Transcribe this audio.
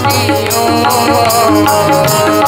Oh, oh,